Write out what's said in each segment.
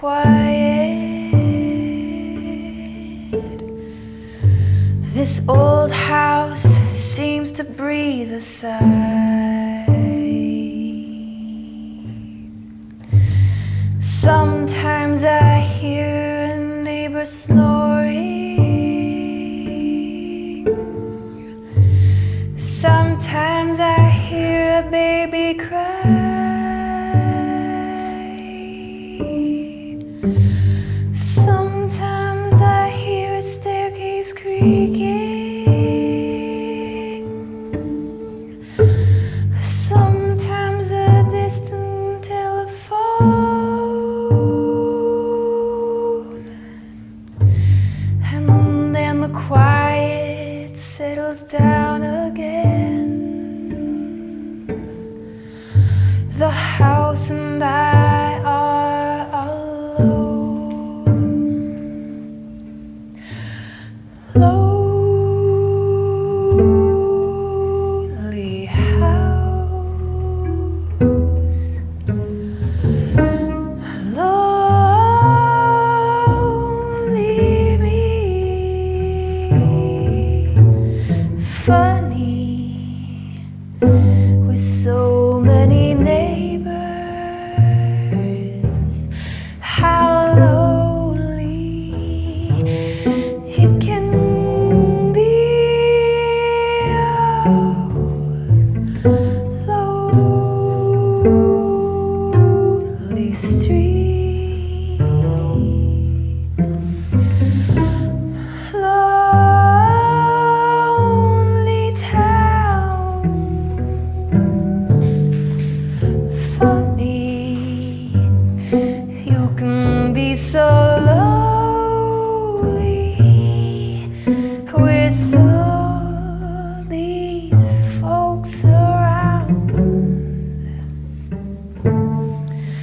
quiet. This old house seems to breathe a sigh.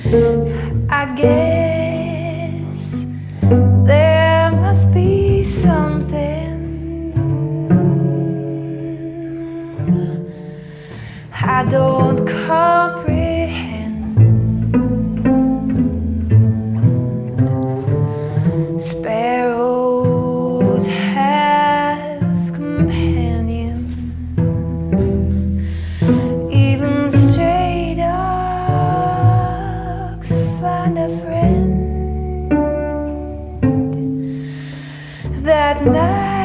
I guess there must be something. I don't Night. for